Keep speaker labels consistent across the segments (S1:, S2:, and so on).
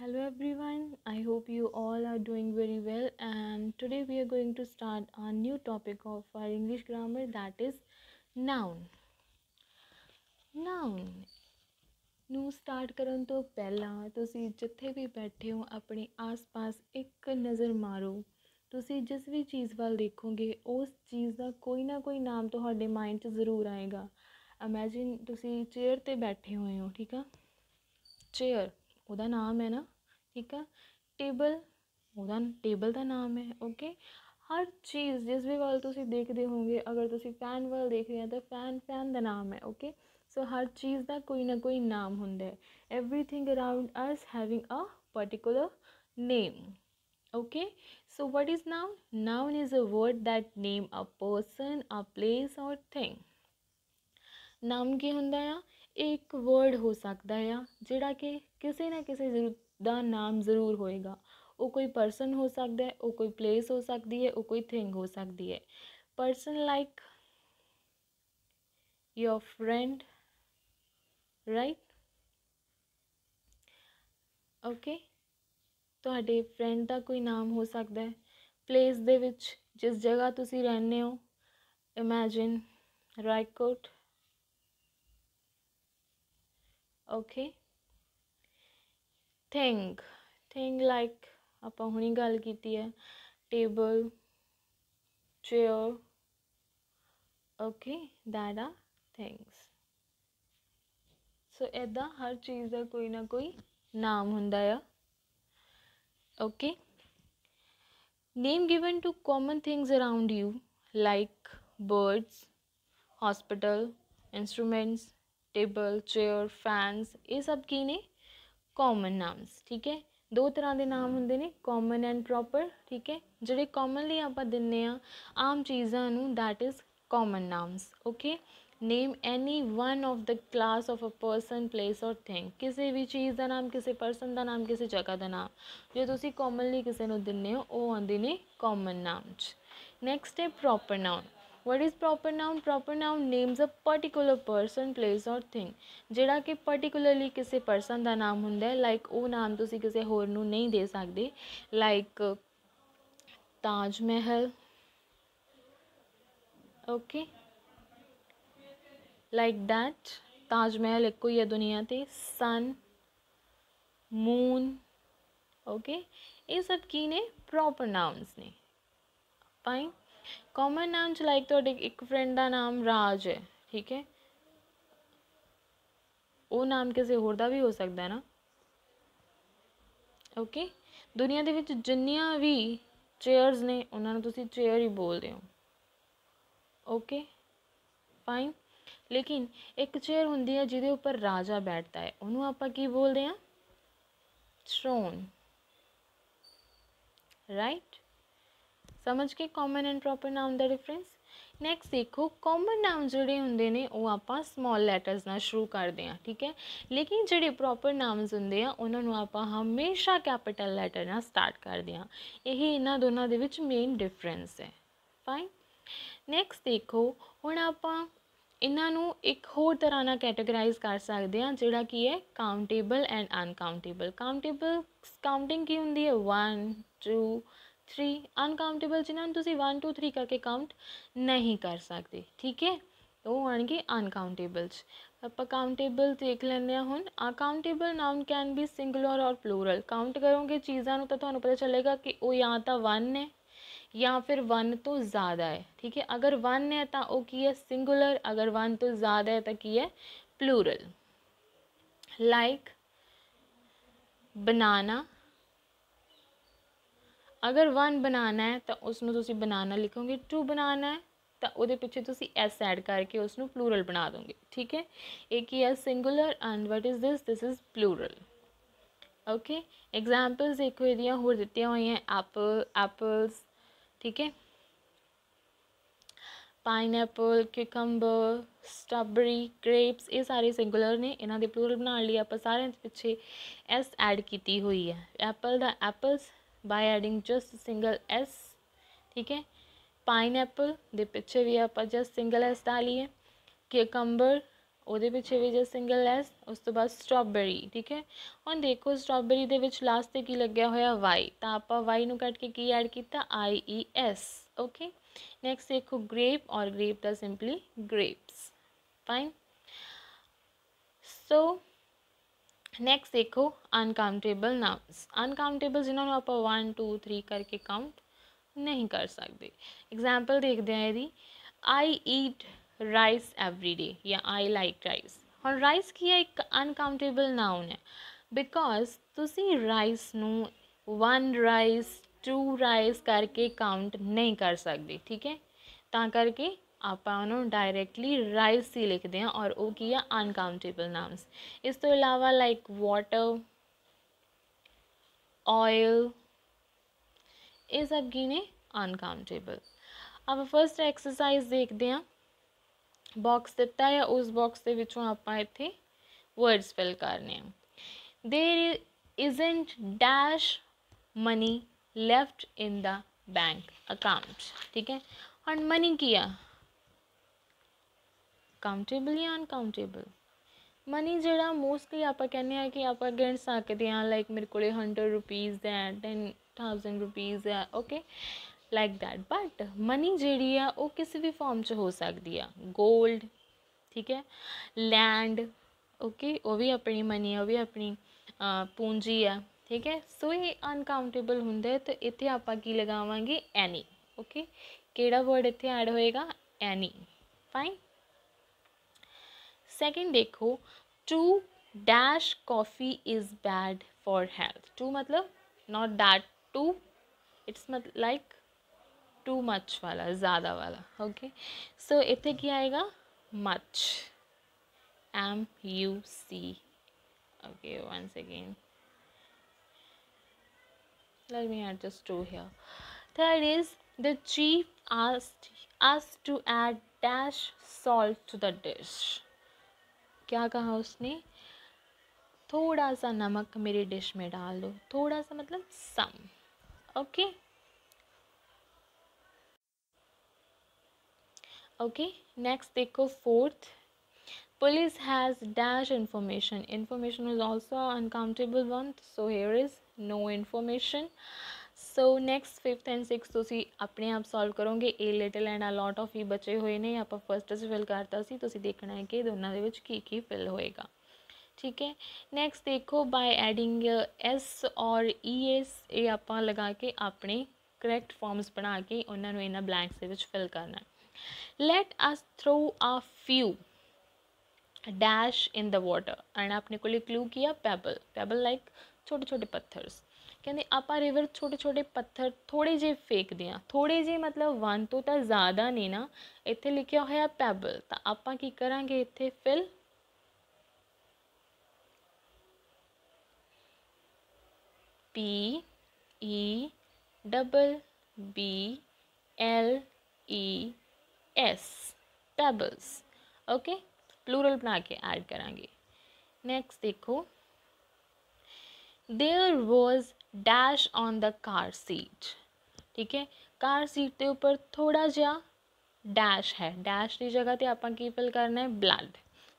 S1: Hello everyone, I hope you all are doing very well and today we are going to start a new topic of our English grammar that is noun. Noun ਨੂੰ start ਕਰਨ ਤੋਂ ਪਹਿਲਾਂ ਤੁਸੀਂ ਜਿੱਥੇ ਵੀ ਬੈਠੇ ਹੋ ਆਪਣੇ ਆਸ-ਪਾਸ ਇੱਕ ਨਜ਼ਰ ਮਾਰੋ ਤੁਸੀਂ ਜਿਸ ਵੀ ਚੀਜ਼ ਵੱਲ ਦੇਖੋਗੇ ਉਸ ਚੀਜ਼ ਦਾ ਕੋਈ ਨਾ ਕੋਈ ਨਾਮ ਤੁਹਾਡੇ ਮਾਈਂਡ 'ਚ ਜ਼ਰੂਰ ਆਏਗਾ ਇਮੇਜਿਨ ਤੁਸੀਂ ਚੇਅਰ ਤੇ ਬੈਠੇ ਹੋਏ ਹੋ ਠੀਕ ਆ ਚੇਅਰ वह नाम है ना ठीक है टेबल वह टेबल का नाम है ओके हर चीज़ जिस भी गल्ल तुस हो गए अगर तुम फ़ैन वाल देख रहे हैं तो फ़ैन फ़ैन का नाम है ओके सो हर चीज़ का कोई ना कोई नाम होंगे everything around us having a particular name okay so what is now noun is a word that name person person a place और थिंग नाम की होंगे ਇੱਕ ਵਰਡ ਹੋ ਸਕਦਾ ਆ ਜਿਹੜਾ ਕਿ ਕਿਸੇ ਨਾ ਕਿਸੇ ਜ਼ਰੂਰ ਦਾ ਨਾਮ ਜ਼ਰੂਰ ਹੋਏਗਾ ਉਹ ਕੋਈ ਪਰਸਨ ਹੋ ਸਕਦਾ ਹੈ ਉਹ ਕੋਈ ਪਲੇਸ ਹੋ ਸਕਦੀ ਹੈ ਉਹ ਕੋਈ ਥਿੰਗ ਹੋ ਸਕਦੀ ਹੈ person like your friend right okay ਤੁਹਾਡੇ ਫਰੈਂਡ ਦਾ ਕੋਈ ਨਾਮ ਹੋ ਸਕਦਾ ਹੈ ਪਲੇਸ ਦੇ ਵਿੱਚ ਜਿਸ ਜਗ੍ਹਾ ਤੁਸੀਂ ਰਹਿੰਦੇ ਹੋ imagine Raikot okay thing thing like ਆਪਾਂ ਹੁਣੀ ਗੱਲ ਕੀਤੀ ਹੈ ਟੇਬਲ ਚੇਅਰ ਓਕੇ ਦੈਟ ਆ ਥਿੰਗਸ ਸੋ ਇਦਾਂ ਹਰ ਚੀਜ਼ ਦਾ ਕੋਈ ਨਾ ਕੋਈ ਨਾਮ ਹੁੰਦਾ ਆ okay name given to common things around you like birds hospital instruments table, chair, fans, ਇਹ ਸਭ ਕੀ ਨੇ? ਕਾਮਨ ਨਾਮਸ ਠੀਕ ਹੈ? ਦੋ ਤਰ੍ਹਾਂ ਦੇ ਨਾਮ ਹੁੰਦੇ ਨੇ ਕਾਮਨ ਐਂਡ ਪ੍ਰੋਪਰ ਠੀਕ ਹੈ? ਜਿਹੜੇ ਕਾਮਨਲੀ ਆਪਾਂ ਦਿੰਨੇ ਆ ਆਮ ਚੀਜ਼ਾਂ ਨੂੰ that is common ਨਾਮਸ okay name any one of the class of a person place or thing ਕਿਸੇ ਵੀ ਚੀਜ਼ ਦਾ ਨਾਮ, ਕਿਸੇ ਪਰਸਨ ਦਾ ਨਾਮ, ਕਿਸੇ ਜਗ੍ਹਾ ਦਾ ਨਾਮ। ਜੇ ਤੁਸੀਂ ਕਾਮਨਲੀ ਕਿਸੇ ਨੂੰ ਦਿੰਨੇ ਹੋ, ਉਹ ਆਉਂਦੇ ਨੇ ਕਾਮਨ ਨਾਮਸ ਨੈਕਸਟ ਹੈ ਪ੍ਰੋਪਰ ਨਾਮ what is proper noun proper noun names a particular person place or thing ਜਿਹੜਾ ਕਿ particularly ਕਿਸੇ person ਦਾ ਨਾਮ ਹੁੰਦਾ ਹੈ ਲਾਈਕ ਉਹ ਨਾਮ ਤੁਸੀਂ ਕਿਸੇ ਹੋਰ ਨੂੰ ਨਹੀਂ ਦੇ ਸਕਦੇ like Taj Mahal okay like that Taj Mahal ਇੱਕੋ ਹੀ ਹੈ ਦੁਨੀਆ ਤੇ ਸਨ ਮੂਨ ਓਕੇ ਇਹ ਸਭ ਕੀ ਨੇ ਪ੍ਰੋਪਰ ਨਾਉਂਸ ਨੇ ਫਾਈਨ ਕਾਮਨ ਨਾਮ ਚ ਲਾਈਕ ਤੁਹਾਡੇ ਇੱਕ ਫਰੈਂਡ ਦਾ ਨਾਮ ਰਾਜ ਹੈ, ਠੀਕ ਹੈ? ਉਹ ਨਾਮ ਕਿਸੇ ਹੋਰ ਦਾ ਵੀ ਹੋ ਸਕਦਾ ਨਾ? ਓਕੇ ਦੁਨੀਆ ਦੇ ਵਿੱਚ ਜਿੰਨੀਆਂ ਵੀ ਚੇਅਰਸ ਨੇ, ਉਹਨਾਂ ਨੂੰ ਤੁਸੀਂ ਚੇਅਰ ਹੀ ਬੋਲਦੇ ਹੋ। ਓਕੇ ਫਾਈਨ ਲੇਕਿਨ ਇੱਕ ਚੇਅਰ ਹੁੰਦੀ ਹੈ ਜਿਹਦੇ ਉੱਪਰ ਰਾਜਾ ਬੈਠਦਾ ਹੈ। ਉਹਨੂੰ ਆਪਾਂ ਕੀ ਬੋਲਦੇ ਹਾਂ? ਥਰੋਨ ਰਾਈਟ ਸਮਝ ਕੇ ਕਾਮਨ ਐਂਡ ਪ੍ਰੋਪਰ ਨਾਮ ਦਾ ਡਿਫਰੈਂਸ ਨੈਕਸਟ ਦੇਖੋ ਕਾਮਨ ਨਾਮ ਜਿਹੜੇ ਹੁੰਦੇ ਨੇ, ਉਹ ਆਪਾਂ ਸਮਾਲ ਲੈਟਰਸ ਨਾਲ ਸ਼ੁਰੂ ਕਰਦੇ ਹਾਂ, ਠੀਕ ਹੈ? ਲੇਕਿਨ ਜਿਹੜੇ ਪ੍ਰੋਪਰ ਨਾਮਸ ਹੁੰਦੇ ਆ, ਉਹਨਾਂ ਨੂੰ ਆਪਾਂ ਹਮੇਸ਼ਾ ਕੈਪੀਟਲ ਲੈਟਰ ਨਾਲ ਸਟਾਰਟ ਕਰਦੇ ਹਾਂ। ਇਹ ਇਹਨਾਂ ਦੋਨਾਂ ਦੇ ਵਿੱਚ ਮੇਨ ਡਿਫਰੈਂਸ ਹੈ। ਫਾਈਨ ਨੈਕਸਟ ਦੇਖੋ, ਹੁਣ ਆਪਾਂ ਇਹਨਾਂ ਨੂੰ ਇੱਕ ਹੋਰ ਤਰ੍ਹਾਂ ਨਾਲ ਕੈਟਾਗਰਾਈਜ਼ ਕਰ ਸਕਦੇ ਹਾਂ, ਜਿਹੜਾ ਕੀ ਹੈ countable and uncountable countable counting ਕੀ ਹੁੰਦੀ ਹੈ? 1 2 थ्री अनकाउंटेबल जिन्हें तुम वन टू थ्री करके काउंट नहीं कर सकते ठीक है? तो आएँगे अनकाउंटेबल्स आप काउंटेबल देख लें हूँ accountable noun can be singular और प्लूरल काउंट करोगे चीज़ों तो थोड़ा पता चलेगा कि वह या तो वन है या फिर वन तो ज़्यादा है ठीक है? अगर वन है तो वह की है सिंगुलर अगर वन तो ज़्यादा है तो की है प्लूरल लाइक like, बनाना ਅਗਰ 1 ਬਣਾਉਣਾ ਹੈ ਤਾਂ ਉਸ ਨੂੰ ਤੁਸੀਂ ਬਣਾਉਣਾ ਲਿਖੋਗੇ 2 ਬਣਾਉਣਾ ਹੈ ਤਾਂ ਉਹਦੇ ਪਿੱਛੇ ਤੁਸੀਂ ਐਸ ਐਡ ਕਰਕੇ ਉਸ ਨੂੰ ਪਲੂਰਲ ਬਣਾ ਦੋਗੇ, ਠੀਕ ਹੈ? ਇਹ ਕੀ ਹੈ? Singular and what is this this is plural okay examples ਦੇਖੋ ਇਹਦੀਆਂ ਹੋਰ ਦਿੱਤੀਆਂ ਹੋਈਆਂ ਐਪਲ ਐਪਲਸ ਠੀਕ ਹੈ? ਪਾਈਨਐਪਲ ਕਿਊਕੰਬਰ ਸਟ੍ਰਾਬੇਰੀ ਗ੍ਰੇਪਸ ਇਹ ਸਾਰੇ ਸਿੰਗੂਲਰ ਨੇ, ਇਹਨਾਂ ਦੇ ਪਲੂਰਲ ਬਣਾਉਣ ਲਈ ਆਪਾਂ ਸਾਰਿਆਂ ਦੇ ਪਿੱਛੇ ਐਸ ਐਡ ਕੀਤੀ ਹੋਈ ਹੈ। Apple the apples by adding just single S ਠੀਕ ਹੈ ਪਾਈਨਐਪਲ ਦੇ ਪਿੱਛੇ ਵੀ ਆਪਾਂ ਜਸਟ ਸਿੰਗਲ ਐਸ ਡਾਲੀ ਹੈ ਕਿਊਕੰਬਰ ਉਹਦੇ ਪਿੱਛੇ ਵੀ ਜੇ ਸਿੰਗਲ ਐਸ ਉਸ ਤੋਂ ਬਾਅਦ ਸਟ੍ਰਾਬੇਰੀ ਠੀਕ ਹੈ ਹੁਣ ਦੇਖੋ ਸਟ੍ਰਾਬੇਰੀ ਦੇ ਵਿੱਚ ਲਾਸਟ ਤੇ ਕੀ ਲੱਗਿਆ ਹੋਇਆ ਵਾਈ ਤਾਂ ਆਪਾਂ ਵਾਈ ਨੂੰ ਕੱਟ ਕੇ ਕੀ ਐਡ ਕੀਤਾ I E S okay next ਦੇਖੋ ਗ੍ਰੇਪ ਔਰ ਗ੍ਰੇਪ ਦਾ ਸਿੰਪਲੀ ਗ੍ਰੇਪਸ ਫਾਈਨ ਸੋ next देखो अनकाउंटेबल नाउनस अनकाउंटेबल जिन्होंने आप वन टू थ्री करके काउंट नहीं कर सकते. एग्ज़ाम्पल देखते हैं यदि I eat rice every day या आई लाइक राइस और राइस की एक अनकाउंटेबल नाउन है. बिकॉज़ ती राइस ਨੂੰ ਵਨ राइस ਟੂ ਰਾਈਸ ਕਰਕੇ ਕਾਊਂਟ ਨਹੀਂ ਕਰ ਸਕਦੇ ਠੀਕ ਹੈ ਤਾਂ ਆਪਾਂ ਉਹਨੂੰ ਡਾਇਰੈਕਟਲੀ ਰਾਈਸ ਹੀ ਲਿਖਦੇ ਹਾਂ ਔਰ ਉਹ ਕੀ ਆ ਅਨਕਾਊਂਟੇਬਲ ਨਾਮਸ ਇਸ ਤੋਂ ਇਲਾਵਾ ਲਾਈਕ ਵਾਟਰ ਆਇਲ ਇਹ ਸਭ ਕੀ ਨੇ ਅਨਕਾਊਂਟੇਬਲ ਆਪਾਂ ਫਰਸਟ ਐਕਸਰਸਾਈਜ਼ ਦੇਖਦੇ ਹਾਂ ਬਾਕਸ ਦਿੱਤਾ ਹੈ ਉਸ ਬਾਕਸ ਦੇ ਵਿੱਚੋਂ ਆਪਾਂ ਇੱਥੇ ਵਰਡਸ ਫਿਲ ਕਰਨੇ ਆ there isn't dash money left in the bank account ਠੀਕ ਹੈ ਹੁਣ ਮਨੀ ਕੀ ਆ ਕਾਊਂਟੇਬਲ ਜਾਂ ਅਨਕਾਊਂਟੇਬਲ ਮਨੀ ਜਿਹੜਾ ਮੋਸਟਲੀ ਆਪਾਂ ਕਹਿੰਦੇ ਆ ਕਿ ਆਪਾਂ ਗਿਣ ਸਕਦੇ ਆ ਲਾਈਕ ਮੇਰੇ ਕੋਲੇ 100 ਰੁਪੀਸ ਹੈ 10000 ਰੁਪੀਸ ਹੈ okay like that but money ਜਿਹੜੀ ਆ, ਉਹ ਕਿਸੇ ਵੀ ਫਾਰਮ 'ਚ ਹੋ ਸਕਦੀ ਆ. 골ਡ ਠੀਕ ਹੈ? ਲੈਂਡ ਓਕੇ ਉਹ ਵੀ ਆਪਣੀ ਮਨੀ ਆ, ਉਹ ਵੀ ਆਪਣੀ ਪੂੰਜੀ ਆ, ਠੀਕ ਹੈ? ਸੋ ਇਹ ਅਨਕਾਊਂਟੇਬਲ ਹੁੰਦਾ ਤਾਂ ਇੱਥੇ ਆਪਾਂ ਕੀ ਲਗਾਵਾਂਗੇ? ਐਨੀ ਓਕੇ ਕਿਹੜਾ ਵਰਡ ਇੱਥੇ ਐਡ ਹੋਏਗਾ? ਐਨੀ ਫਾਈਨ सेकेंड देखो, too dash coffee is bad for health. Too मतलब नॉट दैट टू इट्स मत लाइक टू मच वाला, ज़्यादा वाला ओके सो इत क्या आएगा much M U C okay one second let me adjust to here third is the chef asked asked to add dash salt to the dish क्या कहा उसने? थोड़ा सा नमक मेरी डिश में डाल दो। थोड़ा सा मतलब सम ओके ओके नेक्स्ट देखो fourth police has dash information information is also uncountable one so here is no information so next fifth and six ਤੁਸੀਂ ਆਪਣੇ ਆਪ ਸੋਲਵ ਕਰੋਗੇ a little and a lot of ਹੀ ਬਚੇ ਹੋਏ ਨੇ ਆਪਾਂ first 'ਚ ਫਿਲ ਕਰਤਾ ਸੀ ਤੁਸੀਂ ਦੇਖਣਾ ਹੈ ਕਿ ਦੋਨਾਂ ਦੇ ਵਿੱਚ ਕੀ ਕੀ ਫਿਲ ਹੋਏਗਾ ਠੀਕ ਹੈ ਨੈਕਸਟ ਦੇਖੋ ਬਾਈ ਐਡਿੰਗ ਐਸ ਔਰ ਈ ਐਸ ਇਹ ਆਪਾਂ ਲਗਾ ਕੇ ਆਪਣੇ ਕਰੈਕਟ ਫਾਰਮਸ ਬਣਾ ਕੇ ਉਹਨਾਂ ਨੂੰ ਇਹਨਾਂ ਬਲੈਂਕਸ ਦੇ ਵਿੱਚ ਫਿਲ ਕਰਨਾ let us throw a few dash in the water and ਆਪਣੇ ਕੋਲ ਕਲੂ ਕੀਆ ਪੈਬਲ ਪੈਬਲ ਲਾਈਕ ਛੋਟੇ ਛੋਟੇ ਪੱਥਰਸ ਕਹਿੰਦੇ ਆਪਾਂ ਰਿਵਰ ਛੋਟੇ ਛੋਟੇ ਪੱਥਰ ਥੋੜੇ ਜਿਹੇ ਫੇਕਦੇ ਆ ਥੋੜੇ ਜਿਹੇ ਮਤਲਬ ਵਨ ਤੋਂ ਤਾਂ ਜ਼ਿਆਦਾ ਨਹੀਂ ਨਾ ਇੱਥੇ ਲਿਖਿਆ ਹੋਇਆ ਪੈਬਲ ਤਾਂ ਆਪਾਂ ਕੀ ਕਰਾਂਗੇ ਇੱਥੇ fill P E double B L E S pebbles okay plural ਬਣਾ ਕੇ ਐਡ ਕਰਾਂਗੇ ਨੈਕਸਟ ਦੇਖੋ there was dash on the car seat ਠੀਕ ਹੈ ਕਾਰ ਸੀਟ ਦੇ ਉੱਪਰ ਥੋੜਾ ਜਿਹਾ ਡੈਸ਼ ਹੈ ਡੈਸ਼ ਦੀ ਜਗ੍ਹਾ ਤੇ ਆਪਾਂ ਕੀ ਫਿਲ ਕਰਨਾ ਹੈ ਬਲੱਡ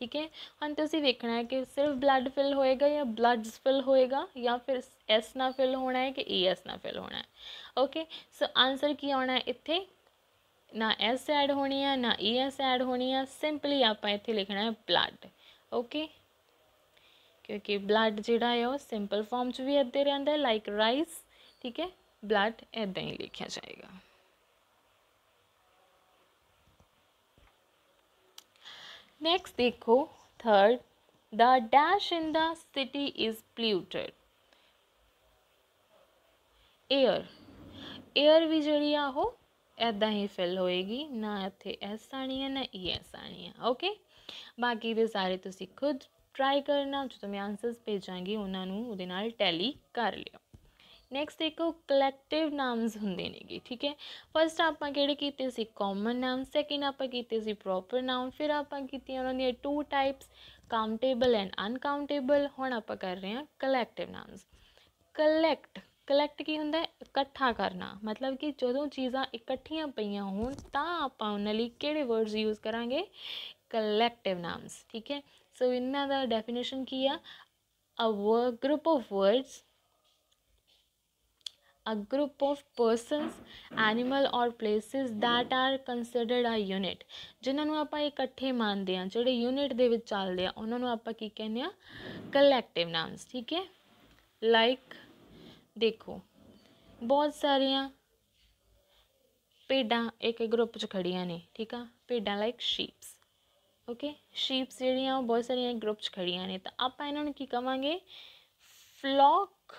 S1: ਠੀਕ ਹੈ ਹੁਣ ਤੁਸੀਂ ਵੇਖਣਾ ਹੈ ਕਿ ਸਿਰਫ ਬਲੱਡ ਫਿਲ ਹੋਏਗਾ ਜਾਂ ਬਲੱਡਸ ਫਿਲ ਹੋਏਗਾ ਜਾਂ ਫਿਰ ਐਸ ਨਾਲ ਫਿਲ ਹੋਣਾ ਹੈ ਕਿ ਈ ਐਸ ਨਾਲ ਫਿਲ ਹੋਣਾ ਹੈ ਓਕੇ ਸੋ ਆਨਸਰ ਕੀ ਆਉਣਾ ਹੈ ਇੱਥੇ ਨਾ ਐਸ ਐਡ ਹੋਣੀ ਹੈ ਨਾ ਈ ਐਸ ਐਡ ਹੋਣੀ ਹੈ ਸਿੰਪਲੀ ਆਪਾਂ ਇੱਥੇ ਲਿਖਣਾ ਹੈ ਬਲੱਡ ਓਕੇ ਕਿਉਂਕਿ ਬਲੱਡ ਜਿਹੜਾ ਹੈ ਉਹ ਸਿੰਪਲ ਫਾਰਮ 'ਚ ਵੀ ਇੱਦਾਂ ਰਹਿੰਦਾ ਲਾਈਕ ਰਾਈਸ ਠੀਕ ਹੈ ਬਲੱਡ ਇੱਦਾਂ ਹੀ ਲਿਖਿਆ ਜਾਏਗਾ ਨੈਕਸਟ ਦੇਖੋ third the dash in the city is polluted air air ਵੀ ਜਿਹੜੀ ਆ ਉਹ ਐਦਾਂ ਹੀ ਫਿਲ ਹੋਏਗੀ ਨਾ ਇੱਥੇ ਐਸ ਆਣੀ ਹੈ ਨਾ ਈ ਐਸ ਆਣੀ ਹੈ ਓਕੇ ਬਾਕੀ ਦੇ ਸਾਰੇ ਤੁਸੀਂ ਖੁਦ ਟਰਾਈ ਕਰਨਾ ਜਦੋਂ ਮੈਂ ਆਨਸਰਸ ਭੇਜਾਂਗੀ, ਉਹਨਾਂ ਨੂੰ, ਉਹਦੇ ਨਾਲ ਟੈਲੀ ਕਰ ਲਿਓ। ਨੈਕਸਟ ਦੇਖੋ ਕਲੈਕਟਿਵ ਨਾਮਸ ਹੁੰਦੇ ਨੇਗੇ, ਠੀਕ ਹੈ? ਫਸਟ ਆਪਾਂ ਕਿਹੜੇ ਕੀਤੇ ਸੀ? ਕਾਮਨ ਨਾਮ ਸੈਕਿੰਡ ਆਪਾਂ ਕੀਤੇ ਸੀ ਪ੍ਰੋਪਰ ਨਾਮ ਫਿਰ ਆਪਾਂ ਕੀਤੀਆਂ ਉਹਨਾਂ ਦੀਆਂ two types countable and uncountable ਹੁਣ ਆਪਾਂ ਕਰ ਰਹੇ ਹਾਂ ਕਲੈਕਟਿਵ ਨਾਮਸ ਕਲੈਕਟ ਕਲੈਕਟ ਕੀ ਹੁੰਦਾ ਹੈ? ਇਕੱਠਾ ਕਰਨਾ, ਮਤਲਬ ਕਿ ਜਦੋਂ ਚੀਜ਼ਾਂ ਇਕੱਠੀਆਂ ਪਈਆਂ ਹੋਣ, ਤਾਂ ਆਪਾਂ ਉਹਨਾਂ ਲਈ ਕਿਹੜੇ ਵਰਡਸ ਯੂਜ਼ ਕਰਾਂਗੇ? ਕਲੈਕਟਿਵ ਨਾਮਸ ਠੀਕ ਹੈ? ਸੋ ਇਹਨਾਂ ਦਾ ਡੈਫੀਨੇਸ਼ਨ ਕੀ ਆ a word group of words a group of persons animal or places that are considered a unit ਜਿਨ੍ਹਾਂ ਨੂੰ ਆਪਾਂ ਇਕੱਠੇ ਮੰਨਦੇ ਆ ਜਿਹੜੇ ਯੂਨਿਟ ਦੇ ਵਿੱਚ ਚੱਲਦੇ ਆ ਉਹਨਾਂ ਨੂੰ ਆਪਾਂ ਕੀ ਕਹਿੰਦੇ ਆ ਕਲੈਕਟਿਵ ਨਾਮਸ ਠੀਕ ਹੈ ਲਾਈਕ ਦੇਖੋ ਬਹੁਤ ਸਾਰੀਆਂ ਭੇਡਾਂ ਇੱਕ ਗਰੁੱਪ 'ਚ ਖੜੀਆਂ ਨੇ ਠੀਕ ਆ ਭੇਡਾਂ ਲਾਈਕ ਸ਼ੀਪਸ ਓਕੇ ਸ਼ੀਪਸ ਜਿਹੜੀਆਂ ਉਹ ਬਹੁਤ ਸਾਰੀਆਂ ਗਰੁੱਪ 'ਚ ਖੜੀਆਂ ਨੇ, ਤਾਂ ਆਪਾਂ ਇਹਨਾਂ ਨੂੰ ਕੀ ਕਵਾਂਗੇ? Flock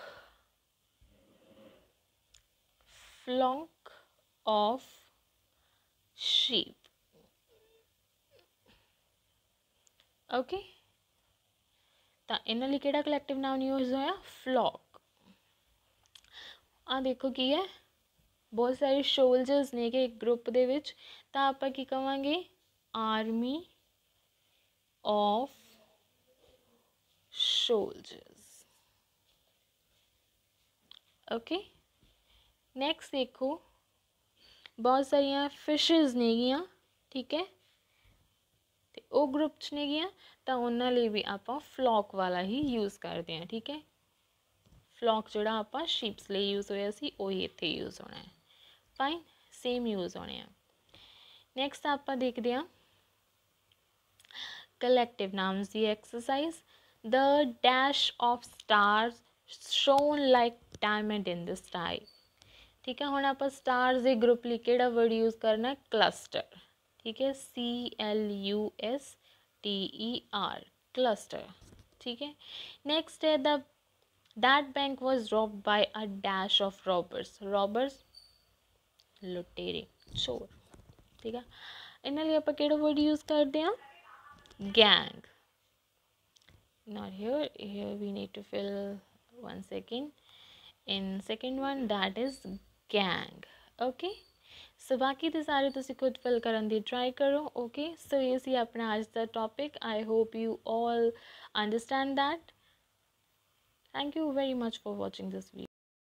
S1: flock of sheep. Okay ਤਾਂ ਇਹਨਾਂ ਲਈ ਕਿਹੜਾ ਕਲੈਕਟਿਵ ਨਾਮ ਯੂਜ਼ ਹੋਇਆ? ਫਲੌਕ ਆ ਦੇਖੋ ਕੀ ਹੈ? ਬਹੁਤ ਸਾਰੇ ਸੋਲਜਰਸ ਨੇ ਕਿ ਇੱਕ ਗਰੁੱਪ ਦੇ ਵਿੱਚ, ਤਾਂ ਆਪਾਂ ਕੀ ਕਵਾਂਗੇ? Army of soldiers okay next ਦੇਖੋ ਬਹੁਤ ਸਾਰੀਆਂ ਫਿਸ਼ਸ ਨੇਗੀਆਂ ਠੀਕ ਹੈ ਤੇ ਉਹ ਗਰੁੱਪ 'ਚ ਨੇਗੀਆਂ ਤਾਂ ਉਹਨਾਂ ਲਈ ਵੀ ਆਪਾਂ ਫਲੌਕ ਵਾਲਾ ਹੀ ਯੂਜ਼ ਕਰਦੇ ਹਾਂ ਠੀਕ ਹੈ ਫਲੌਕ ਜਿਹੜਾ ਆਪਾਂ ਸ਼ੀਪਸ ਲਈ ਯੂਜ਼ ਹੋਇਆ ਸੀ ਉਹੀ ਇੱਥੇ ਯੂਜ਼ ਹੋਣਾ ਹੈ ਫਾਈਨ ਸੇਮ ਯੂਜ਼ ਹੋਣੇ ਆ ਨੈਕਸਟ ਆਪਾਂ ਦੇਖਦੇ ਹਾਂ collective nouns, the exercise. The dash of stars shone like diamond in the sky. ठीक है हम आप स्टार्स एक ग्रुप लिखे वर्ड यूज़ करना है क्लस्टर ठीक है C L U S T E R cluster ठीक है नेक्स्ट है the that bank was rob by a dash of robbers robbers लुटेरे, चोर. ठीक है, इन्हें आप वर्ड यूज़ करते हैं gang not here here we need to fill one second in second one that is gang okay ਸੋ ਬਾਕੀ ਦੇ ਸਾਰੇ ਤੁਸੀਂ ਖੁਦ ਫਿਲ ਕਰਨ ਦੀ ਟਰਾਈ ਕਰੋ ਓਕੇ ਸੋ ਇਹ ਸੀ ਆਪਣਾ ਅੱਜ ਦਾ topic I hope you all understand that thank you very much for watching this video